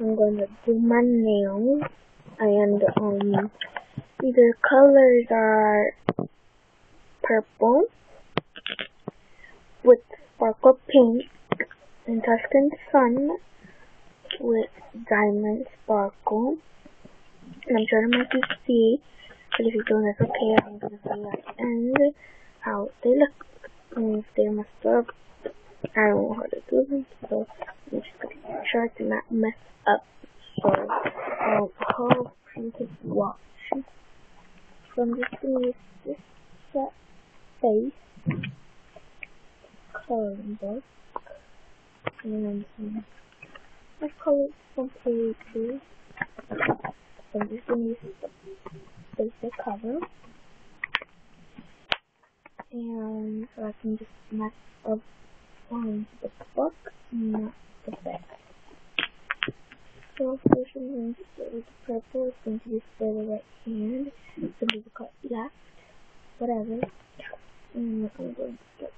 I'm gonna do my nails and um the colors are purple with sparkle pink and Tuscan sun with diamond sparkle. And I'm trying to make you see, but if you don't, that's okay. I'm gonna you at how they look. And if they messed up, I don't know how to do them, so I'm just gonna try to not mess up. So um, I hope you can watch. So I'm just gonna use this set face coloring book and um, I call it some pages. So I'm just gonna use the basic cover and so I can just mess up on the book, not the back. So going to start with the purple, it's going to be the right hand, some people call it left, whatever. And I'm going to start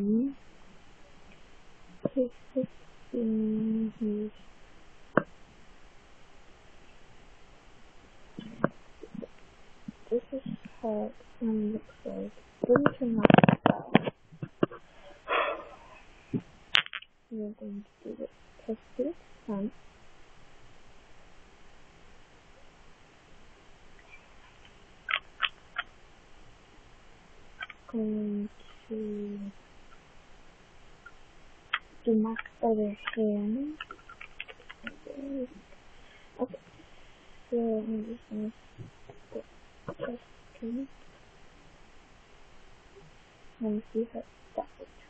um, this is how it looks like. Didn't turn. We're going to do this. Test this going to do my other hand. Okay. So I'm just gonna put this in. Let me see how that works.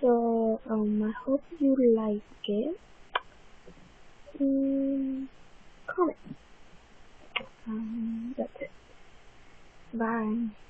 So um I hope you like it. Mm, comment. Um that's it. Bye.